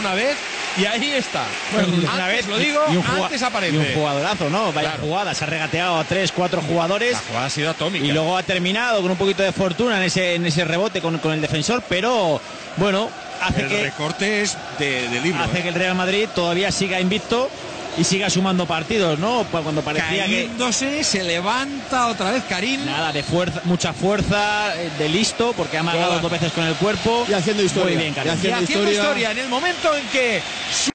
una vez y ahí está. una Antes vez lo digo, y un antes aparece. Y un jugadorazo, ¿no? Vaya Claro. jugada, se ha regateado a tres, cuatro jugadores. La jugada ha sido atómica. Y luego ha terminado con un poquito de fortuna en ese, en ese rebote con, con el defensor, pero bueno, hace El que, recorte es de, de libro. hace ¿eh? que el Real Madrid todavía siga invicto y siga sumando partidos, ¿no? Cuando parecía que Cayéndose, se levanta otra vez Karim. nada de fuerza, mucha fuerza, eh, de listo, porque ha amagado Claro. dos veces con el cuerpo. Y haciendo historia. Muy bien, Karim. y haciendo haciendo historia. historia en el momento en que